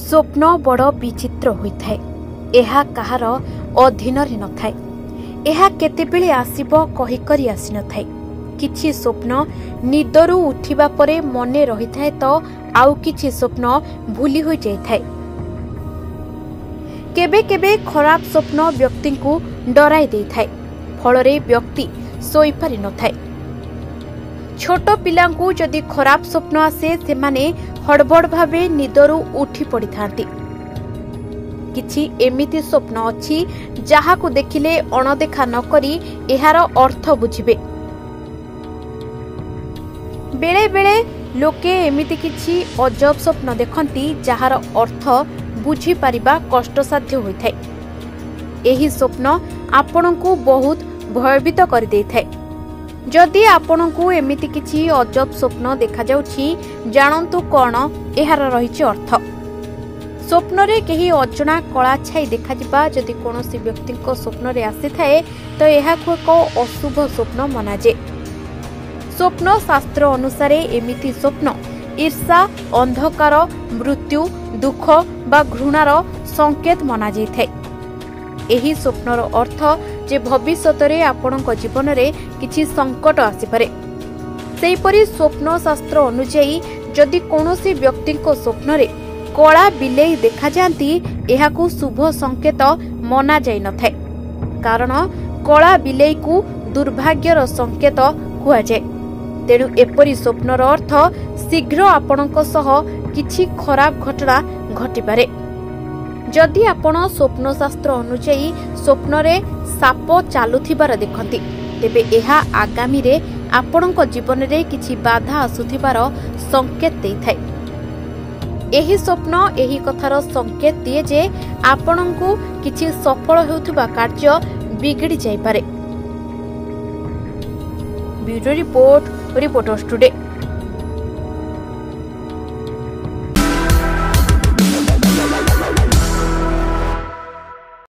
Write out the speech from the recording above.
ସ୍ୱପ୍ନ ବଡ଼ ବିଚିତ୍ର ହୋଇଥାଏ। ଏହା କାହାର ଅଧୀନରେ ନଥାଏ। ଏହା କେତେବେଳେ ଆସିବ କହିକରି ଆସିନଥାଏ କିଛି ସ୍ୱପ୍ନ ନିଦରୁ ଉଠିବା ପରେ ମନେ ରହିଥାଏ ତ ଆଉ କିଛି ସ୍ୱପ୍ନ ଭୁଲି ହୋଇଯାଇଥାଏ କେବେ କେବେ ଖରାପ ସ୍ୱପ୍ନ ବ୍ୟକ୍ତିଙ୍କୁ ଡରାଇ ଦେଇଥାଏ। ଫଳରେ ବ୍ୟକ୍ତି ଶୋଇପାରିନଥାଏ ଛୋଟ ପିଲାଙ୍କୁ ଯଦି ଖରାପ ସ୍ୱପ୍ନ ଆସେ ସେମାନେ ହଡ଼ବଡ଼ ଭାବେ ନିଦରୁ ଉଠି ପଡ଼ିଥାନ୍ତି। କିଛି ଏମିତି ସ୍ୱପ୍ନ ଅଛି ଯାହାକୁ ଦେଖିଲେ ଅଣଦେଖା ନକରି ଏହାର ଅର୍ଥ ବୁଝିବେ। ବେଳେ ବେଳେ ଲୋକେ ଏମିତି କିଛି ଅଜବ ସ୍ୱପ୍ନ ଦେଖନ୍ତି ଯାହାର ଅର୍ଥ ବୁଝିପାରିବା କଷ୍ଟସାଧ୍ୟ ହୋଇଥାଏ। ଏହି ସ୍ୱପ୍ନ ଆପଣଙ୍କୁ ବହୁତ ଭୟଭୀତ କରିଦେଇଥାଏ। ଯଦି ଆପଣଙ୍କୁ ଏମିତି କିଛି ଅଜବ ସ୍ୱପ୍ନ ଦେଖାଯାଉଛି ଜାଣନ୍ତୁ କ'ଣ? ଏହାର ରହିଛି ଅର୍ଥ। ସ୍ୱପ୍ନରେ କେହି ଅଜଣା କଳା ଛାଇ ଦେଖାଯିବା ଯଦି କୌଣସି ବ୍ୟକ୍ତିଙ୍କ ସ୍ୱପ୍ନରେ ଆସିଥାଏ ତ ଏହାକୁ ଏକ ଅଶୁଭ ସ୍ୱପ୍ନ ମନାଯାଏ। ସ୍ୱପ୍ନ ଶାସ୍ତ୍ର ଅନୁସାରେ ଏମିତି ସ୍ୱପ୍ନ। ଈର୍ଷା ଅନ୍ଧକାର ମୃତ୍ୟୁ ଦୁଃଖ ବା ଘୃଣାର ସଂକେତ ମନାଯାଇଥାଏ। ଏହି ସ୍ୱପ୍ନର ଅର୍ଥ ଯେ ଭବିଷ୍ୟତରେ ଆପଣଙ୍କ ଜୀବନରେ କିଛି ସଙ୍କଟ ଆସିପାରେ। ସେହିପରି ସ୍ୱପ୍ନ ଶାସ୍ତ୍ର ଅନୁଯାୟୀ ଯଦି କୌଣସି ବ୍ୟକ୍ତିଙ୍କ ସ୍ୱପ୍ନରେ କଳା ବିଲେଇ ଦେଖାଯାଆନ୍ତି ଏହାକୁ ଶୁଭ ସଂକେତ ମନାଯାଇନଥାଏ କାରଣ କଳା ବିଲେଇକୁ ଦୁର୍ଭାଗ୍ୟର ସଂକେତ କୁହାଯାଏ। ତେଣୁ ଏପରି ସ୍ୱପ୍ନର ଅର୍ଥ ଶୀଘ୍ର ଆପଣଙ୍କ ସହ କିଛି ଖରାପ ଘଟଣା ଘଟିପାରେ। ଯଦି ଆପଣ ସ୍ୱପ୍ନଶାସ୍ତ୍ର ଅନୁଯାୟୀ ସ୍ୱପ୍ନରେ ସାପ ଚାଲୁଥିବାର ଦେଖନ୍ତି। ତେବେ ଏହା ଆଗାମୀରେ ଆପଣଙ୍କ ଜୀବନରେ କିଛି ବାଧା ଆସୁଥିବାର ସଂକେତ ଦେଇଥାଏ। ଏହି ସ୍ୱପ୍ନ ଏହି କଥାର ସଂକେତ ଦିଏ ଯେ ଆପଣଙ୍କୁ କିଛି ସଫଳ ହେଉଥିବା କାର୍ଯ୍ୟ ବିଗିଡ଼ି ଯାଇପାରେ। Bureau report reporters today.